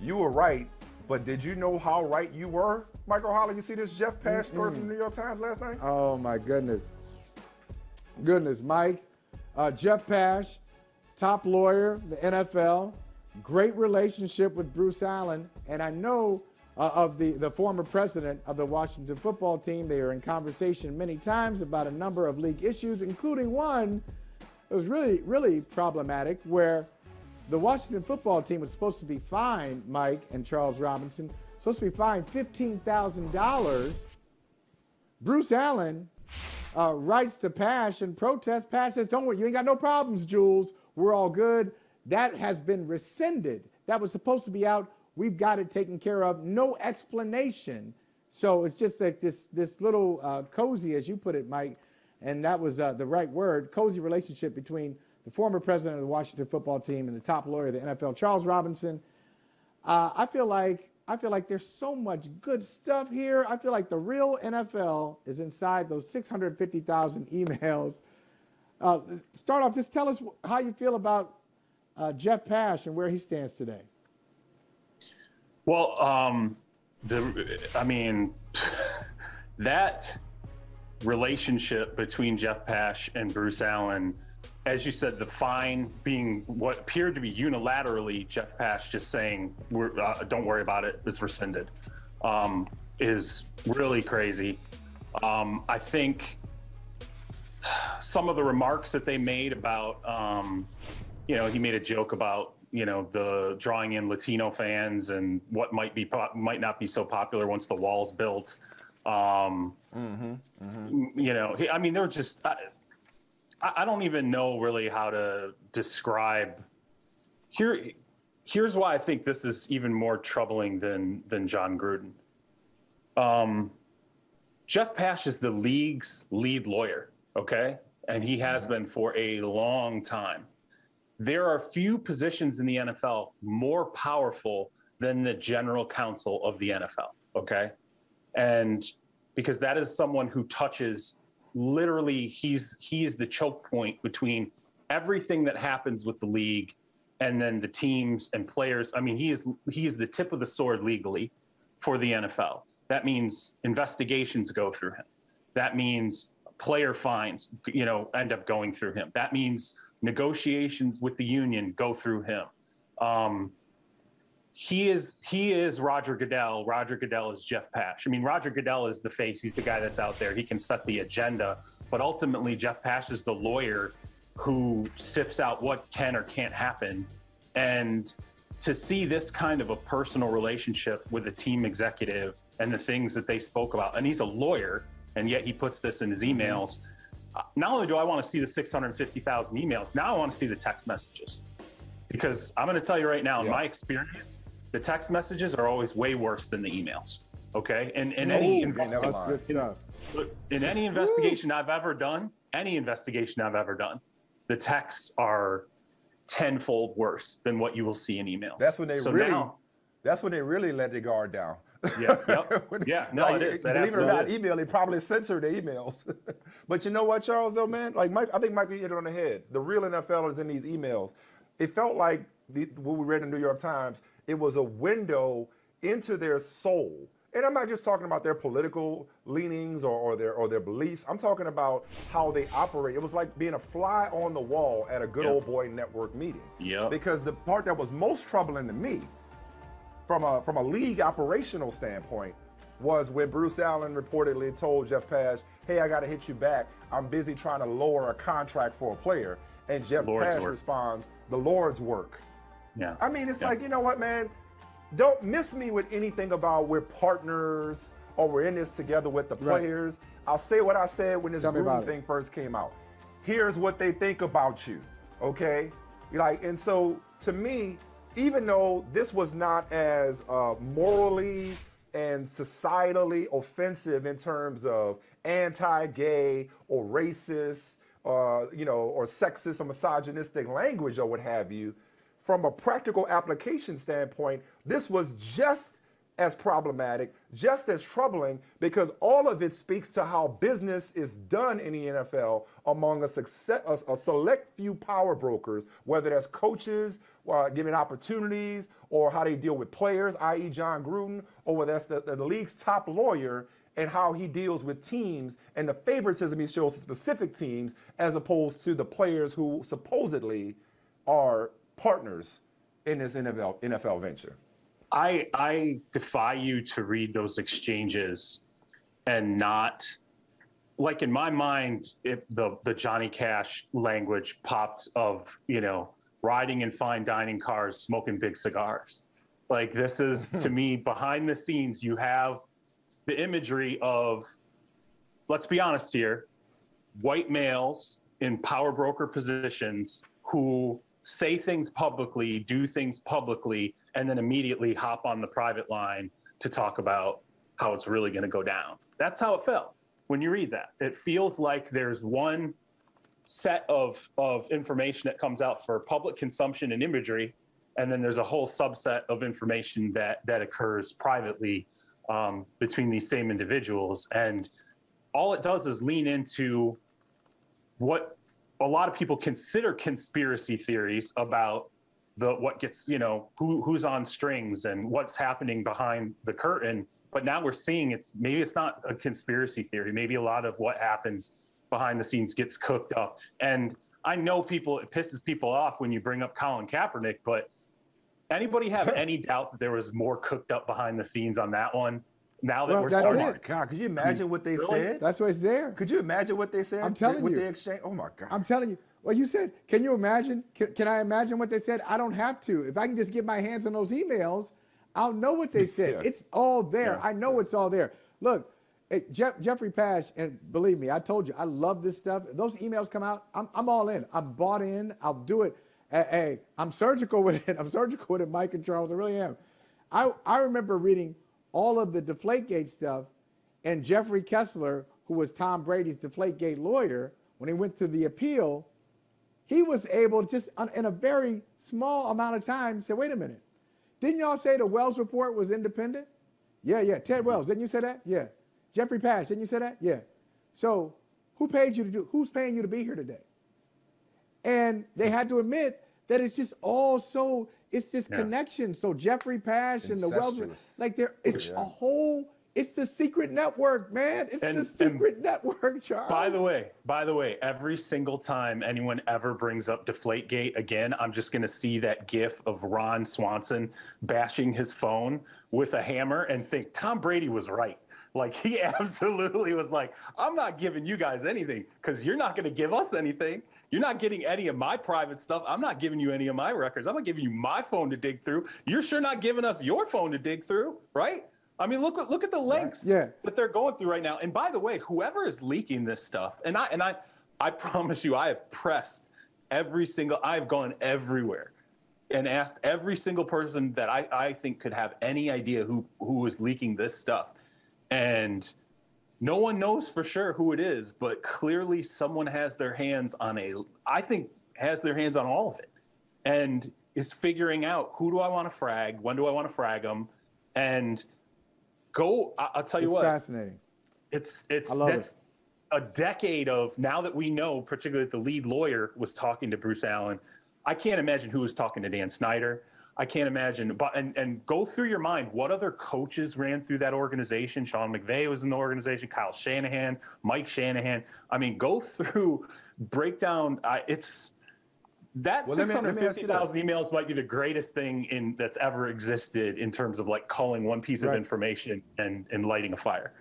you were right, but did you know how right you were, Michael Holley? You see this Jeff Pash story from the New York Times last night? Oh my goodness, goodness, Mike, uh, Jeff Pash, top lawyer, the NFL, great relationship with Bruce Allen, and I know uh, of the, the former president of the Washington football team. They are in conversation many times about a number of league issues, including one that was really, really problematic where the Washington football team was supposed to be fined, Mike and Charles Robinson, supposed to be fined $15,000. Bruce Allen uh, writes to Pash and protests. Pash says, Don't worry, you ain't got no problems, Jules. We're all good. That has been rescinded. That was supposed to be out. We've got it taken care of. No explanation. So it's just like this this little uh, cozy, as you put it, Mike, and that was uh, the right word, cozy relationship between the former president of the Washington football team and the top lawyer of the NFL, Charles Robinson. Uh, I feel like I feel like there's so much good stuff here. I feel like the real NFL is inside those 650,000 emails. Uh, start off, just tell us how you feel about uh, Jeff Pash and where he stands today. Well, um, the I mean, that relationship between Jeff Pash and Bruce Allen, as you said, the fine being what appeared to be unilaterally Jeff Pash just saying, uh, "Don't worry about it; it's rescinded," um, is really crazy. Um, I think some of the remarks that they made about, um, you know, he made a joke about you know the drawing in Latino fans and what might be might not be so popular once the wall's built. Um, mm-hmm, mm-hmm. You know, I mean, they're just. I, I don't even know really how to describe. Here, here's why I think this is even more troubling than than Jon Gruden. Um, Jeff Pash is the league's lead lawyer, okay, and he has mm-hmm. been for a long time there are few positions in the NFL more powerful than the general counsel of the NFL. Okay. And because that is someone who touches literally he's he's the choke point between everything that happens with the league and then the teams and players. I mean, he is he is the tip of the sword legally for the NFL. That means investigations go through him. That means player fines, you know, end up going through him. That means negotiations with the union go through him. Um, he is he is Roger Goodell. Roger Goodell is Jeff Pash. I mean, Roger Goodell is the face. He's the guy that's out there. He can set the agenda, but ultimately, Jeff Pash is the lawyer who sips out what can or can't happen. And to see this kind of a personal relationship with a team executive and the things that they spoke about, and he's a lawyer, and yet he puts this in his mm-hmm. emails uh, not only do I want to see the 650,000 emails, now I want to see the text messages. Because I'm going to tell you right now, in my experience, the text messages are always way worse than the emails. Okay. And in, any, investi- in, in any investigation I've ever done, any investigation I've ever done, the texts are tenfold worse than what you will see in emails. That's when they so really, now, that's when they really let the guard down. Yeah, yep. yeah, no, like, it is. That believe it or not, is. email they probably censor the emails. but you know what, Charles? Though, man, like Mike, I think Mike hit it on the head. The real NFL is in these emails. It felt like the, what we read in the New York Times. It was a window into their soul. And I'm not just talking about their political leanings or, or, their or their beliefs. I'm talking about how they operate. It was like being a fly on the wall at a good yep. old boy network meeting. Yeah. Because the part that was most troubling to me from a from a league operational standpoint was when Bruce Allen reportedly told Jeff Pash, "Hey, I got to hit you back. I'm busy trying to lower a contract for a player." And Jeff Lord's Pash work. responds, "The Lord's work." Yeah. I mean, it's yeah. like you know what, man. Don't miss me with anything about we're partners or we're in this together with the players. Right. I'll say what I said when this Gruden thing first came out. Here's what they think about you, okay? You like, and so to me, even though this was not as uh, morally and societally offensive in terms of anti-gay or racist, uh, you know, or sexist or misogynistic language or what have you, from a practical application standpoint, this was just as problematic, just as troubling, because all of it speaks to how business is done in the NFL among a, success, a, a select few power brokers, whether that's coaches, uh, giving opportunities or how they deal with players, i.e., Jon Gruden, or whether that's the, the, the league's top lawyer and how he deals with teams and the favoritism he shows to specific teams as opposed to the players who supposedly are partners in this NFL, NFL venture. I I defy you to read those exchanges and not like in my mind if the the Johnny Cash language popped of, you know, riding in fine dining cars, smoking big cigars. Like this is to hmm. me behind the scenes you have the imagery of let's be honest here, white males in power broker positions who say things publicly, do things publicly, and then immediately hop on the private line to talk about how it's really going to go down. That's how it felt when you read that. It feels like there's one set of, of information that comes out for public consumption and imagery, and then there's a whole subset of information that, that occurs privately um, between these same individuals. And all it does is lean into what a lot of people consider conspiracy theories about the what gets you know who who's on strings and what's happening behind the curtain but now we're seeing it's maybe it's not a conspiracy theory. Maybe a lot of what happens behind the scenes gets cooked up. And i know people it pisses people off when you bring up colin kaepernick but anybody have any doubt that there was more cooked up behind the scenes on that one now that well, we're starting. Oh my God! Could you imagine what they really? said? That's what it's there. Could you imagine what they said? I'm telling what you. What they exchanged? Oh my God! I'm telling you. Well, you said, can you imagine? Can, can, I imagine what they said? I don't have to. If I can just get my hands on those emails, I'll know what they said. yeah. It's all there. Yeah. I know yeah. it's all there. Look, hey, Jeff, Jeffrey Pash, and believe me, I told you, I love this stuff. those emails come out, I'm, I'm all in. I'm bought in. I'll do it. Hey, I'm surgical with it. I'm surgical with it, Mike and Charles. I really am. I, I remember reading all of the Deflategate stuff, and Jeffrey Kessler, who was Tom Brady's Deflategate lawyer, when he went to the appeal, he was able to just in a very small amount of time say, wait a minute, didn't y'all say the Wells report was independent? Yeah, yeah. Ted Wells, didn't you say that? Yeah. Jeffrey Pash, didn't you say that? Yeah. So who paid you to do? Who's paying you to be here today? And they had to admit that it's just all so it's this yeah. connection. So Jeffrey Pash and the Wells, like there, it's yeah. a whole. It's the secret network, man. It's and, the secret network, Charles. By the way, by the way, every single time anyone ever brings up Deflategate again, I'm just going to see that GIF of Ron Swanson bashing his phone with a hammer and think Tom Brady was right. Like he absolutely was like, I'm not giving you guys anything because you're not going to give us anything. You're not getting any of my private stuff. I'm not giving you any of my records. I'm not giving you my phone to dig through. You're sure not giving us your phone to dig through, right? I mean, look look at the lengths yeah. that they're going through right now. And by the way, whoever is leaking this stuff, and I and I I promise you, I have pressed every single. I've gone everywhere and asked every single person that I, I think could have any idea who who is leaking this stuff, and no one knows for sure who it is, but clearly someone has their hands on a, I think, has their hands on all of it and is figuring out who do I want to frag, when do I want to frag them, and go. I, will tell you it's what. fascinating. It's, it's, that's it. a decade of now that we know, particularly that the lead lawyer was talking to Bruce Allen. I can't imagine who was talking to Dan Snyder. I can't imagine. But and and go through your mind. What other coaches ran through that organization? Sean McVay was in the organization. Kyle Shanahan, Mike Shanahan. I mean, go through, break down. Uh, it's that well, 650,000 emails might be the greatest thing in that's ever existed in terms of like calling one piece right. of information and, and lighting a fire.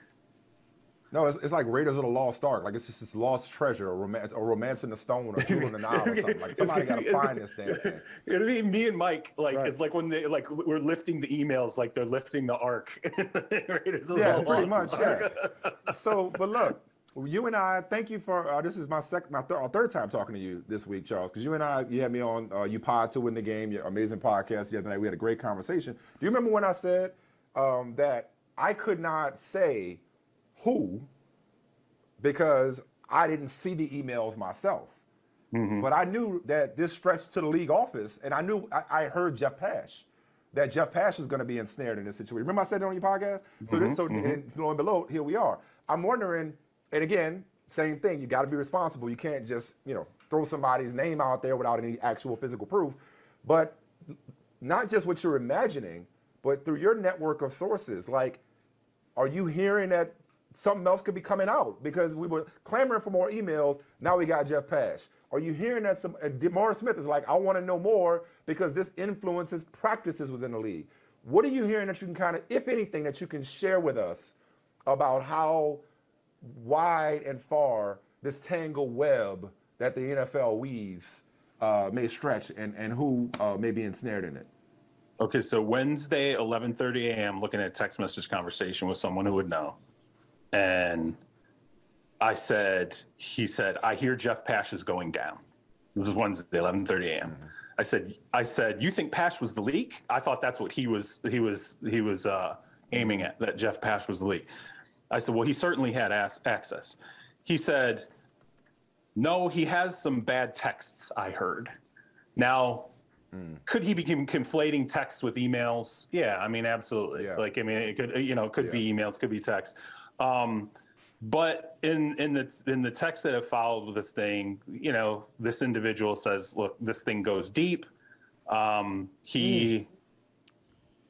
No, it's, it's like Raiders of the Lost Ark. Like it's just this lost treasure, or romance, or romance in the stone, or jewel in the Nile, or something. Like somebody got to find this damn thing. It'll be me and Mike. Like right. it's like when they like we're lifting the emails, like they're lifting the ark. yeah, pretty much. Yeah. so, but look, you and I, thank you for uh, this is my second, my th- third time talking to you this week, Charles. Because you and I, you had me on, uh, you pod to win the game, your amazing podcast the other night. We had a great conversation. Do you remember when I said um, that I could not say who because I didn't see the emails myself. Mm-hmm. But I knew that this stretched to the league office, and I knew I, I heard Jeff Pash that Jeff Pash was going to be ensnared in this situation. Remember I said it on your podcast? So, mm-hmm. so mm-hmm. and lo and below, here we are. I'm wondering, and again, same thing. You got to be responsible. You can't just you know throw somebody's name out there without any actual physical proof. But not just what you're imagining, but through your network of sources. Like, are you hearing that something else could be coming out? Because we were clamoring for more emails. Now we got Jeff Pash. Are you hearing that some uh, Smith is like, I want to know more because this influences practices within the league? What are you hearing that you can kind of, if anything, that you can share with us about how wide and far this tangle web that the NFL weaves uh, may stretch and, and who uh, may be ensnared in it? Okay, so Wednesday, 11:30 a.m. Looking at text message conversation with someone who would know, and I said, he said, I hear Jeff Pash is going down. This is Wednesday, 11:30 a.m. I said, I said, you think Pash was the leak? I thought that's what he was. He was. He was uh, aiming at that Jeff Pash was the leak. I said, well, he certainly had access. He said, no, he has some bad texts. I heard. Now, mm. could he be conflating texts with emails? Yeah, I mean, absolutely. Yeah. Like, I mean, it could, you know, it could yeah. be emails, could be text. Um, but in in the in the text that have followed this thing, you know, this individual says, "Look, this thing goes deep." Um, he, mm.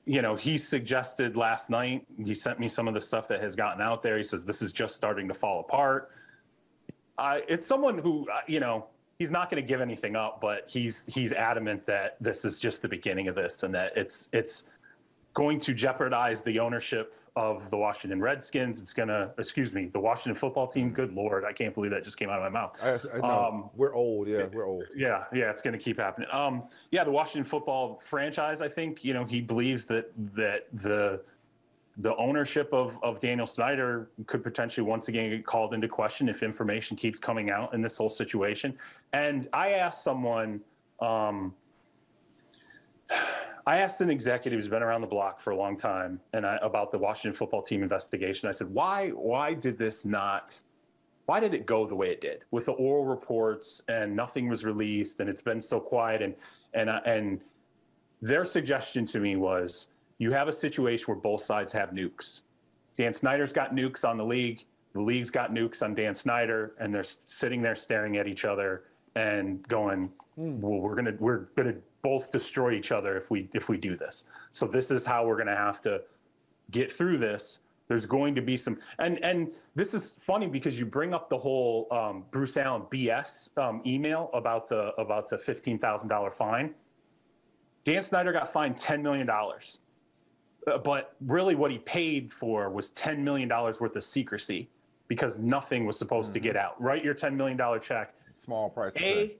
you know, he suggested last night. He sent me some of the stuff that has gotten out there. He says this is just starting to fall apart. Uh, it's someone who, uh, you know, he's not going to give anything up, but he's he's adamant that this is just the beginning of this, and that it's it's going to jeopardize the ownership of the Washington Redskins. It's gonna, excuse me, the Washington football team. Good lord, I can't believe that just came out of my mouth. I, I um, we're old. Yeah, we're old. Yeah, yeah, it's gonna keep happening. Um, yeah, the Washington football franchise. I think you know he believes that that the the ownership of, of Daniel Snyder could potentially once again get called into question if information keeps coming out in this whole situation. And I asked someone. Um, I asked an executive who's been around the block for a long time and I, about the Washington football team investigation. I said, why, why did this not, why did it go the way it did with the oral reports and nothing was released and it's been so quiet? And, and, uh, and their suggestion to me was you have a situation where both sides have nukes. Dan Snyder's got nukes on the league. The league's got nukes on Dan Snyder, and they're sitting there staring at each other and going, mm. "Well, we're gonna we're gonna both destroy each other if we if we do this. So this is how we're going to have to get through this. There's going to be some, and and this is funny because you bring up the whole um, Bruce Allen BS um, email about the about the fifteen thousand dollar fine. Dan Snyder got fined ten million dollars, uh, but really what he paid for was ten million dollars worth of secrecy because nothing was supposed mm-hmm. to get out. Write your ten million dollar check. Small price. A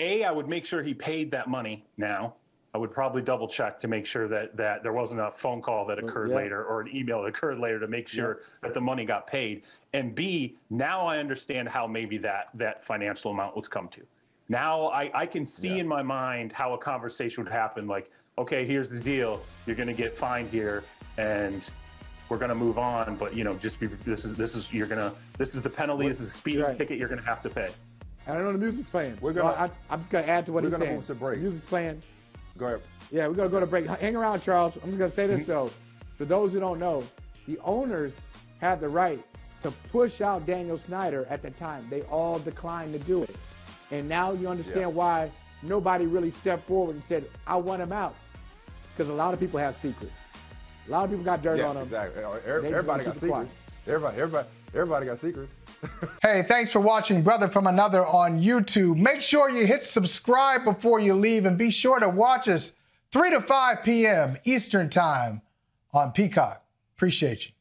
a, I would make sure he paid that money now. I would probably double check to make sure that, that there wasn't a phone call that occurred yeah. later or an email that occurred later to make sure yeah. that the money got paid. And B, now I understand how maybe that, that financial amount was come to. Now I, I can see yeah. in my mind how a conversation would happen like, okay, here's the deal. You're going to get fined here and we're going to move on. But, you know, just be, this is, this is, you're going to, this is the penalty. This is a speeding right. ticket you're going to have to pay. And I know the music's playing. We're gonna. I, am just gonna add to what he's saying. We're gonna move to break. The music's playing. Go ahead. Yeah, we're gonna go to break. Hang around, Charles. I'm just gonna say this mm-hmm. though, for those who don't know, the owners had the right to push out Daniel Snyder at the time. They all declined to do it, and now you understand yeah. why nobody really stepped forward and said, "I want him out," because a lot of people have secrets. A lot of people got dirt yeah, on them. Exactly. Everybody got secrets. Everybody, everybody, everybody got secrets. Hey, thanks for watching Brother from Another on YouTube. Make sure you hit subscribe before you leave and be sure to watch us 3 to 5 p.m. Eastern Time on Peacock. Appreciate you.